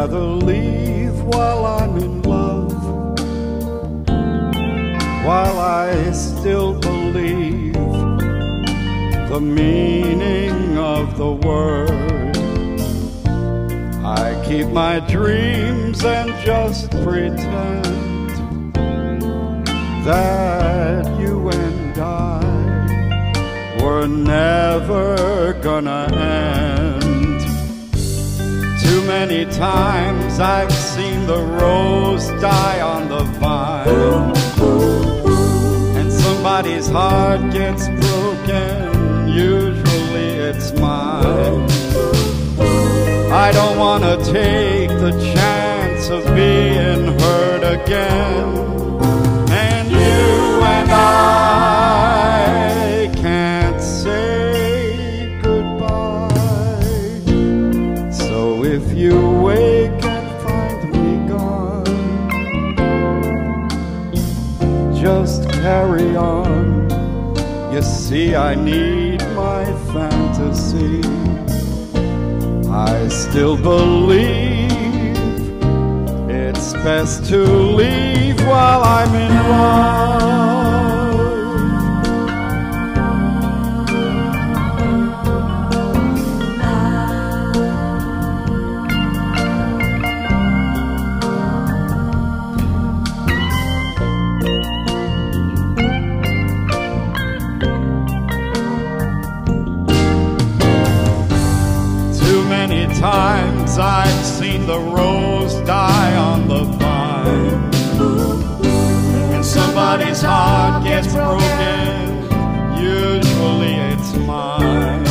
rather leave while I'm in love, while I still believe the meaning of the word. I keep my dreams and just pretend that you and I were never gonna end. Many times I've seen the rose die on the vine, and somebody's heart gets broken. Usually it's mine. I don't wanna take the chance of being hurt again. You see, I need my fantasy. I still believe it's best to leave while I'm in love. Many times I've seen the rose die on the vine. When somebody's heart gets broken, usually it's mine.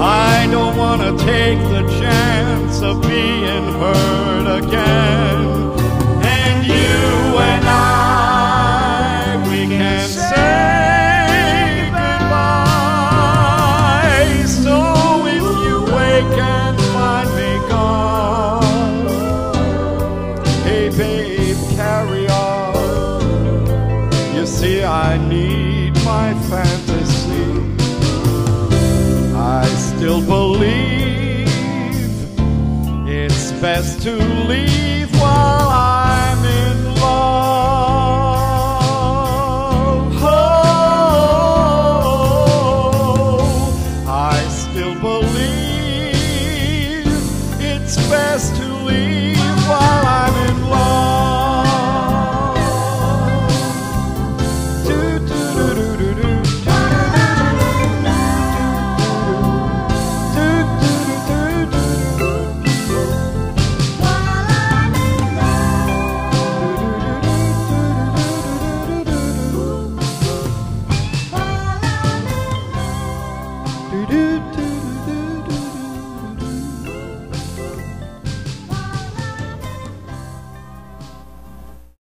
I don't want to take the chance of being hurt again. Babe, carry on. You see, I need my fantasy. I still believe it's best to leave while I'm in love. Oh, I still believe it's best to leave.